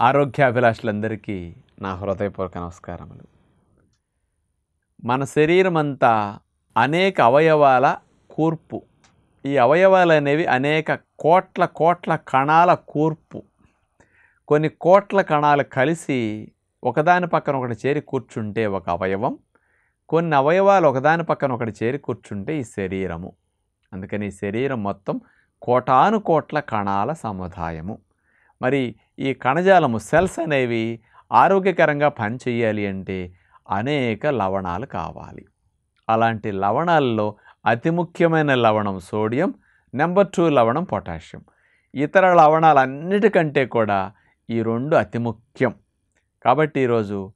ఆరోగ్యాభిలాషులందరికీ నా హృదయపూర్వక నమస్కారములు. మన శరీరం అంతా అనేక అవయవాల కూర్పు. ఈ అవయవాలు అనేవి అనేక కోట్ల కోట్ల కణాల కూర్పు. కొన్ని కోట్ల కణాలు కలిసి ఒకదాని పక్కన ఒకటి చేరి కూర్చుంటే ఒక అవయవం కొన్ని అవయవాలు ఒకదాని పక్కన ఒకటి చేరి కూర్చుంటే ఈ శరీరము. అందుకని ఈ శరీరం మొత్తం కోటాను కోట్ల కణాల సముదాయము. మరి ఈ కణజాలము సెల్స్ అనేవి ఆరోగ్యకరంగా పనిచేయాలి అంటే అనేక లవణాలు కావాలి. అలాంటి లవణాల్లో అతి ముఖ్యమైన లవణం సోడియం నెంబర్ టూ లవణం పొటాషియం. ఇతర లవణాలన్నిటికంటే కూడా ఈ రెండు అతి ముఖ్యం. కాబట్టి ఈరోజు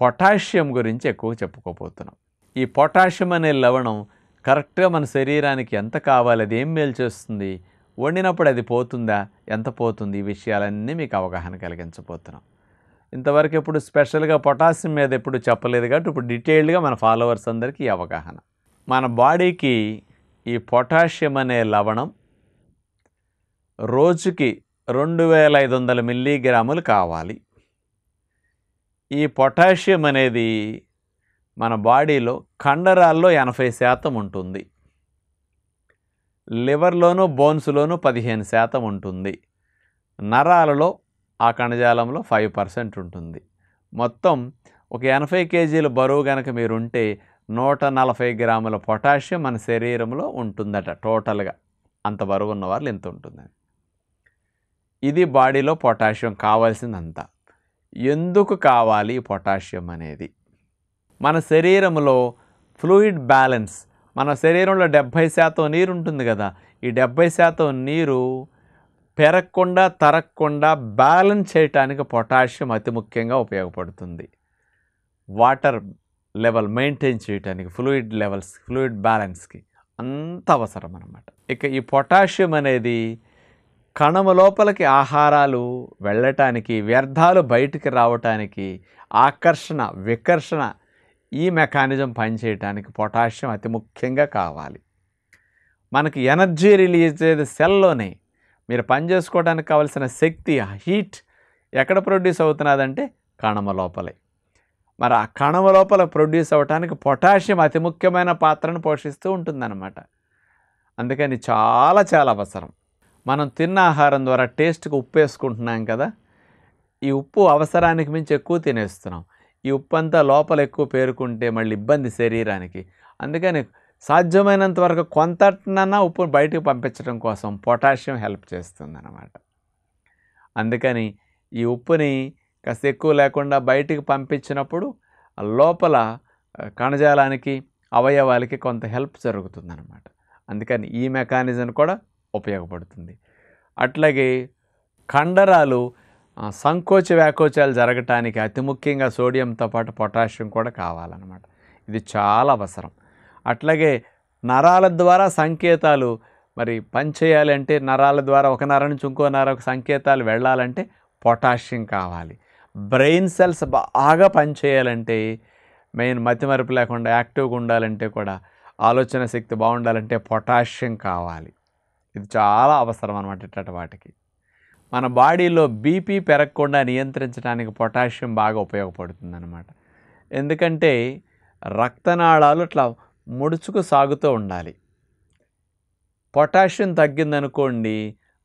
పొటాషియం గురించి ఎక్కువ చెప్పుకోబోతున్నాం. ఈ పొటాషియం అనే లవణం కరెక్ట్గా మన శరీరానికి ఎంత కావాలి అది ఏం మేలు చేస్తుంది వండినప్పుడు అది పోతుందా? ఎంత పోతుంది? ఈ విషయాలన్నీ మీకు అవగాహన కలిగించబోతున్నాం. ఇంతవరకు ఇప్పుడు స్పెషల్గా పొటాషియం మీద ఎప్పుడు చెప్పలేదు కాబట్టి ఇప్పుడు డీటెయిల్డ్గా మన ఫాలోవర్స్ అందరికీ ఈ అవగాహన. మన బాడీకి ఈ పొటాషియం అనే లవణం రోజుకి రెండు వేల ఐదు వందల మిల్లీగ్రాములు కావాలి. ఈ పొటాషియం అనేది మన బాడీలో కండరాల్లో ఎనభై శాతం ఉంటుంది. లివర్లోనూ బోన్స్లోనూ పదిహేను శాతం ఉంటుంది. నరాలలో ఆ కణజాలంలో ఫైవ్ పర్సెంట్ ఉంటుంది. మొత్తం ఒక ఎనభై కేజీల బరువు కనుక మీరు ఉంటే నూట నలభై గ్రాముల పొటాషియం మన శరీరంలో ఉంటుందట టోటల్గా. అంత బరువు ఉన్న వాళ్ళు ఎంత ఉంటుందని ఇది బాడీలో పొటాషియం కావాల్సిందంతా ఎందుకు కావాలి పొటాషియం అనేది? మన శరీరంలో ఫ్లూయిడ్ బ్యాలెన్స్ మన శరీరంలో డెబ్భై శాతం నీరు ఉంటుంది కదా ఈ డెబ్భై శాతం నీరు పెరగకుండా తరగకుండా బ్యాలెన్స్ చేయటానికి పొటాషియం అతి ముఖ్యంగా ఉపయోగపడుతుంది. వాటర్ లెవెల్ మెయింటైన్ చేయడానికి ఫ్లూయిడ్ లెవెల్స్ ఫ్లూయిడ్ బ్యాలెన్స్కి అంత అవసరం అన్నమాట. ఇక ఈ పొటాషియం అనేది కణము లోపలికి ఆహారాలు వెళ్ళటానికి వ్యర్థాలు బయటికి రావటానికి ఆకర్షణ వికర్షణ ఈ మెకానిజం పనిచేయటానికి పొటాషియం అతి ముఖ్యంగా కావాలి. మనకి ఎనర్జీ రిలీజ్ అయ్యేది సెల్లోనే. మీరు పని చేసుకోవడానికి కావాల్సిన శక్తి హీట్ ఎక్కడ ప్రొడ్యూస్ అవుతున్నదంటే కణమ లోపలే. మరి ఆ కణమ లోపల ప్రొడ్యూస్ అవ్వటానికి పొటాషియం అతి ముఖ్యమైన పాత్రను పోషిస్తూ ఉంటుందన్నమాట. అందుకని చాలా చాలా అవసరం. మనం తిన్న ఆహారం ద్వారా టేస్ట్కి ఉప్పు వేసుకుంటున్నాం కదా ఈ ఉప్పు అవసరానికి మించి ఎక్కువ తినేస్తున్నాం. ఈ ఉప్పు అంతా లోపల ఎక్కువ పేరుకుంటే మళ్ళీ ఇబ్బంది శరీరానికి. అందుకని సాధ్యమైనంత వరకు కొంతనన్నా ఉప్పు బయటకు పంపించడం కోసం పొటాషియం హెల్ప్ చేస్తుంది అన్నమాట అందుకని ఈ ఉప్పుని కాస్త ఎక్కువ లేకుండా బయటికి పంపించినప్పుడు లోపల కణజాలానికి అవయవాలకి కొంత హెల్ప్ జరుగుతుందన్నమాట. అందుకని ఈ మెకానిజం కూడా ఉపయోగపడుతుంది. అట్లాగే కండరాలు సంకోచ వ్యాకోచాలు జరగటానికి అతి ముఖ్యంగా సోడియంతో పాటు పొటాషియం కూడా కావాలన్నమాట. ఇది చాలా అవసరం. అట్లాగే నరాల ద్వారా సంకేతాలు మరి పనిచేయాలి అంటే నరాల ద్వారా ఒక నర నుంచి ఇంకో నరకు సంకేతాలు వెళ్ళాలంటే పొటాషియం కావాలి. బ్రెయిన్ సెల్స్ బాగా పనిచేయాలంటే మెయిన్ మతిమరుపు లేకుండా యాక్టివ్గా ఉండాలంటే కూడా ఆలోచన శక్తి బాగుండాలంటే పొటాషియం కావాలి. ఇది చాలా అవసరం అనమాట ఇట్లాంటి వాటికి. మన బాడీలో బీపీ పెరగకుండా నియంత్రించడానికి పొటాషియం బాగా ఉపయోగపడుతుంది అనమాట ఎందుకంటే రక్తనాళాలు ఇట్లా ముడుచుకు సాగుతూ ఉండాలి. పొటాషియం తగ్గిందనుకోండి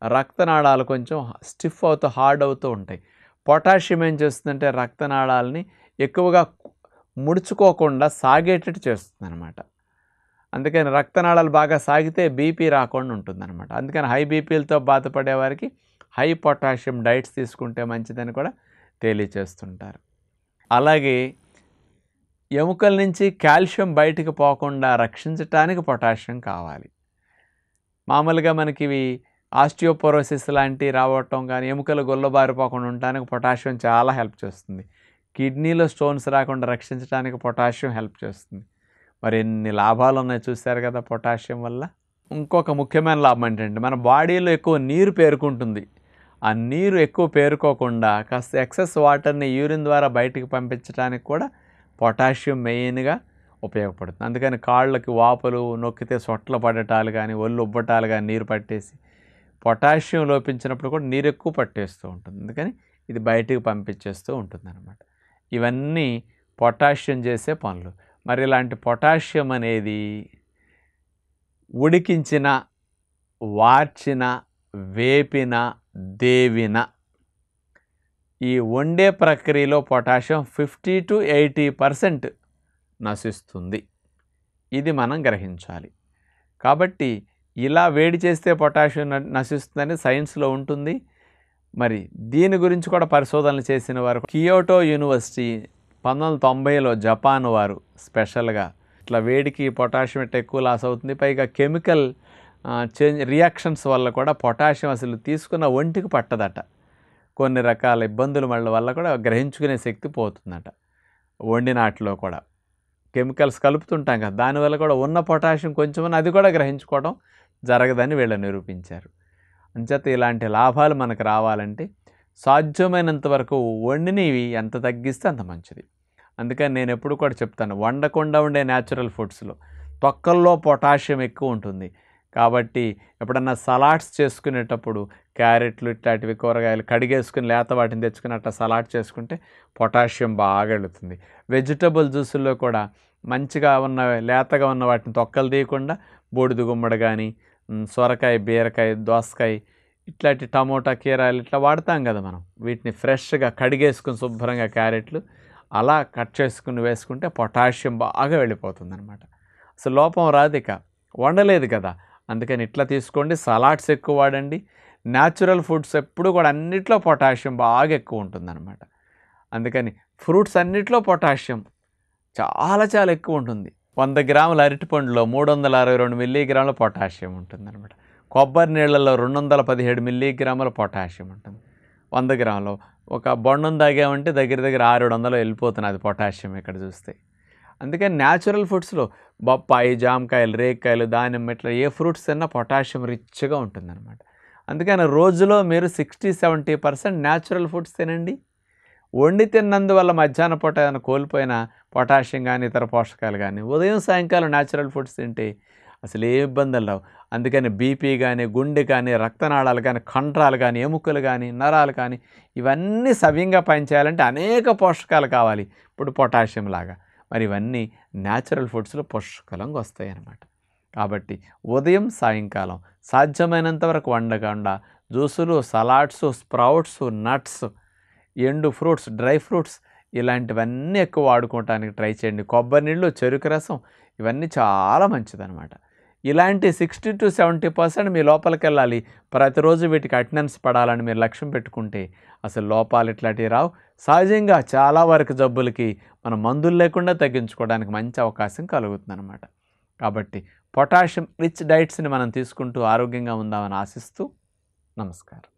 రక్తనాళాలు కొంచెం స్టిఫ్ అవుతూ హార్డ్ అవుతూ ఉంటాయి. పొటాషియం ఏం చేస్తుందంటే రక్తనాళాలని ఎక్కువగా ముడుచుకోకుండా సాగేటట్టు చేస్తుంది అనమాట అందుకని రక్తనాళాలు బాగా సాగితే బీపీ రాకుండా ఉంటుందన్నమాట. అందుకని హై బీపీలతో బాధపడే వారికి హై పొటాషియం డైట్స్ తీసుకుంటే మంచిదని కూడా తెలియచేస్తుంటారు. అలాగే ఎముకల నుంచి కాల్షియం బయటికి పోకుండా రక్షించటానికి పొటాషియం కావాలి. మామూలుగా మనకి ఇవి ఆస్టియోపోరోసిస్ లాంటివి రావటం కానీ ఎముకలు గొల్లబారిపోకుండా ఉండటానికి పొటాషియం చాలా హెల్ప్ చేస్తుంది. కిడ్నీలో స్టోన్స్ రాకుండా రక్షించడానికి పొటాషియం హెల్ప్ చేస్తుంది. మరి ఎన్ని లాభాలు ఉన్నాయి చూశారు కదా పొటాషియం వల్ల? ఇంకొక ముఖ్యమైన లాభం ఏంటంటే మన బాడీలో ఎక్కువ నీరు పేరుకుంటుంది. ఆ నీరు ఎక్కువ పేరుకోకుండా కాస్త ఎక్సెస్ వాటర్ని యూరిన్ ద్వారా బయటికి పంపించడానికి కూడా పొటాషియం మెయిన్గా ఉపయోగపడుతుంది. అందుకని కాళ్ళకి వాపులు నొక్కితే సొట్ల పడటాలు కానీ ఒళ్ళు ఉబ్బటాలు కానీ నీరు పట్టేసి పొటాషియం లోపించినప్పుడు కూడా నీరు ఎక్కువ పట్టేస్తూ ఉంటుంది. అందుకని ఇది బయటికి పంపించేస్తూ ఉంటుంది అనమాట ఇవన్నీ పొటాషియం చేసే పనులు. మరి ఇలాంటి పొటాషియం అనేది ఉడికించిన వార్చిన వేపిన దేవిన. ఈ వండే ప్రక్రియలో potassium fifty to eighty percent నశిస్తుంది. ఇది మనం గ్రహించాలి. కాబట్టి ఇలా వేడి చేస్తే పొటాషియం నశిస్తుందని సైన్స్లో ఉంటుంది. మరి దీని గురించి కూడా పరిశోధనలు చేసిన వారు కియోటో యూనివర్సిటీ పంతొమ్మిది వందల తొంభైలో జపాన్ వారు స్పెషల్గా ఇట్లా వేడికి పొటాషియం ఎక్కువ లాస్ అవుతుంది పైగా కెమికల్ చేంజ్ రియాక్షన్స్ వల్ల కూడా పొటాషియం అసలు తీసుకున్న ఒంటికి పట్టదట. కొన్ని రకాల ఇబ్బందుల వల్ల వల్ల కూడా గ్రహించుకునే శక్తి పోతుందట. వండినాటిలో కూడా. కెమికల్స్ కలుపుతుంటాం కదా దానివల్ల కూడా ఉన్న పొటాషియం కొంచెం అది కూడా గ్రహించుకోవడం జరగదని వీళ్ళు నిరూపించారు. అంచేత ఇలాంటి లాభాలు మనకు రావాలంటే సాధ్యమైనంత వరకు వండినవి ఎంత తగ్గిస్తే అంత మంచిది. అందుకని నేను ఎప్పుడు కూడా చెప్తాను వండకుండా ఉండే న్యాచురల్ ఫుడ్స్లో తొక్కల్లో పొటాషియం ఎక్కువ ఉంటుంది. కాబట్టి ఎప్పుడన్నా సలాడ్స్ చేసుకునేటప్పుడు క్యారెట్లు ఇట్లాంటివి కూరగాయలు కడిగేసుకుని లేత వాటిని తెచ్చుకుని అట్లా సలాడ్ చేసుకుంటే పొటాషియం బాగా వెళుతుంది. వెజిటబుల్ జ్యూసుల్లో కూడా మంచిగా ఉన్న లేతగా ఉన్న వాటిని తొక్కలు తీయకుండా బూడిద గుమ్మడి కానీ సొరకాయ బీరకాయ దోసకాయ ఇట్లాంటి టమోటా కీరాలు ఇట్లా వాడతాం కదా మనం. వీటిని ఫ్రెష్గా కడిగేసుకుని శుభ్రంగా క్యారెట్లు అలా కట్ చేసుకుని వేసుకుంటే పొటాషియం బాగా వెళ్ళిపోతుంది అనమాట అసలు లోపం రాదు ఇక. వండలేదు కదా. అందుకని ఇట్లా తీసుకోండి. సలాడ్స్ ఎక్కువ వాడండి. న్యాచురల్ ఫుడ్స్ ఎప్పుడు కూడా అన్నిట్లో పొటాషియం బాగా ఎక్కువ ఉంటుందన్నమాట. అందుకని ఫ్రూట్స్ అన్నిట్లో పొటాషియం చాలా చాలా ఎక్కువ ఉంటుంది. వంద గ్రాముల అరటిపండులో మూడు వందల అరవై రెండు మిల్లీగ్రాముల పొటాషియం ఉంటుందన్నమాట. కొబ్బరి నీళ్ళలో రెండు వందల పదిహేడు మిల్లీగ్రాముల పొటాషియం ఉంటుంది. వంద గ్రాములు. ఒక బొండం తాగామంటే దగ్గర దగ్గర ఆరు వందలు వెళ్ళిపోతున్నది అది పొటాషియం ఇక్కడ చూస్తే. అందుకని న్యాచురల్ ఫుడ్స్లో బొప్పాయి జామకాయలు రేక్కాయలు దానిమ్మ ఇట్లా ఏ ఫ్రూట్స్ తిన్నా పొటాషియం రిచ్గా ఉంటుందన్నమాట. అందుకని రోజులో మీరు sixty seventy percent natural foods తినండి. వండి తిన్నందువల్ల మధ్యాహ్న పూట ఏమైనా కోల్పోయిన పొటాషియం కానీ ఇతర పోషకాలు కానీ ఉదయం సాయంకాలం న్యాచురల్ ఫుడ్స్ తింటే అసలు ఏ ఇబ్బందులు రావు. అందుకని బీపీ కానీ గుండె కానీ రక్తనాళాలు కానీ కండరాలు కానీ ఎముకలు కానీ నరాలు కానీ ఇవన్నీ సవ్యంగా పనిచేయాలంటే అనేక పోషకాలు కావాలి. ఇప్పుడు పొటాషియం లాగా. మరి ఇవన్నీ న్యాచురల్ ఫుడ్స్లో పుష్కలంగా వస్తాయి అన్నమాట కాబట్టి ఉదయం సాయంకాలం సాధ్యమైనంత వరకు వండకుండా జ్యూసులు సలాడ్స్ స్ప్రౌట్స్ నట్స్ ఎండు ఫ్రూట్స్ డ్రై ఫ్రూట్స్ ఇలాంటివన్నీ ఎక్కువ వాడుకోవటానికి ట్రై చేయండి. కొబ్బరి నీళ్ళు చెరుకు రసం ఇవన్నీ చాలా మంచిదన్నమాట. ఇలాంటి సిక్స్టీ టు సెవెంటీ పర్సెంట్ మీ లోపలికి వెళ్ళాలి. ప్రతిరోజు వీటికి అటెండెన్స్ పడాలని మీరు లక్ష్యం పెట్టుకుంటే అసలు లోపాలు ఇట్లాంటివి రావు. సహజంగా చాలా వరకు జబ్బులకి మనం మందులు లేకుండా తగ్గించుకోవడానికి మంచి అవకాశం కలుగుతుందన్నమాట. కాబట్టి పొటాషియం రిచ్ డైట్స్ని మనం తీసుకుంటూ ఆరోగ్యంగా ఉందామని ఆశిస్తూ నమస్కారం.